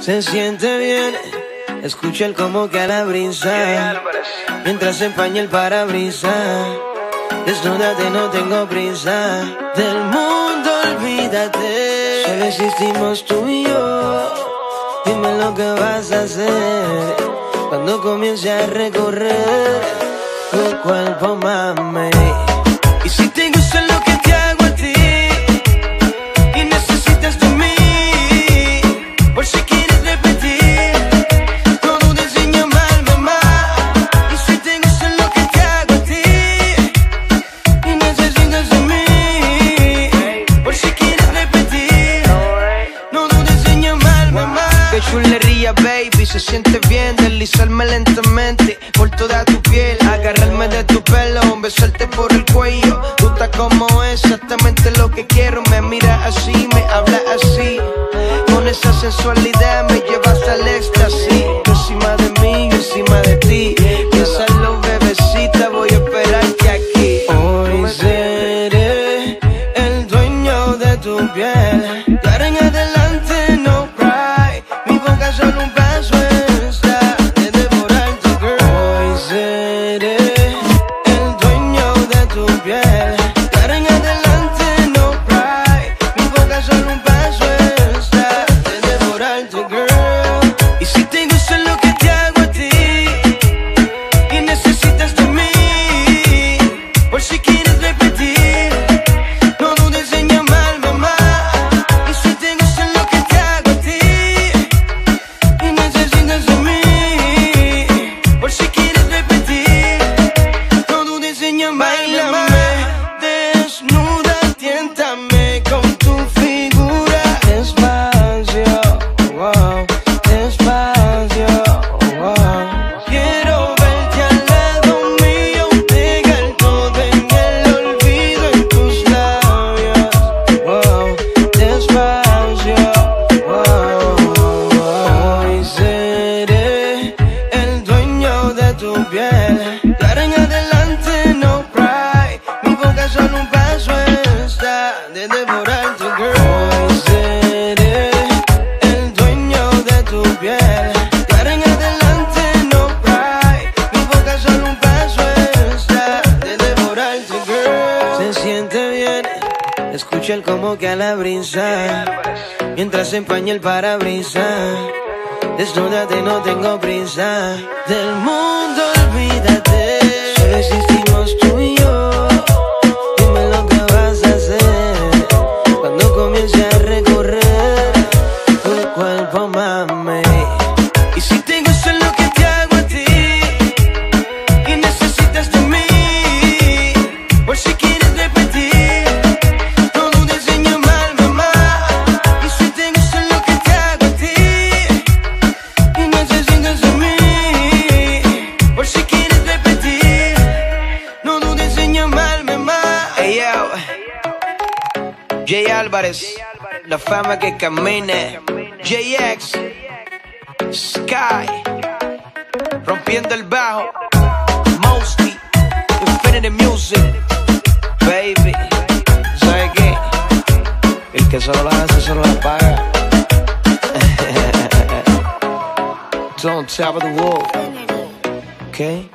Se siente bien, escucha el como que a la brisa, mientras se empaña el parabrisas. Desnúdate, no tengo prisa. Del mundo olvídate, solo existimos tú y yo. Dime lo que vas a hacer cuando comience a recorrer tu cuerpo, mami. Se siente bien deslizarme lentamente por toda tu piel, agarrarme de tu pelo, besarte por el cuello. Tú estás como exactamente lo que quiero. Me mira así, me habla así, con esa sensualidad me llevas al éxtasis. Encima de mí, yo encima de ti. Piénsalo, bebecita, voy a esperarte aquí. Hoy seré el dueño de tu piel. Como que a la brisa, mientras empaña el parabrisas. Desnúdate, no tengo prisa. Del mundo olvídate. Jay Álvarez, la fama que camina. JX, Sky, rompiendo el bajo. Mosty, Infinity Music, baby. ¿Sabes qué? El que solo la hace, solo la paga. Don't of the world, okay?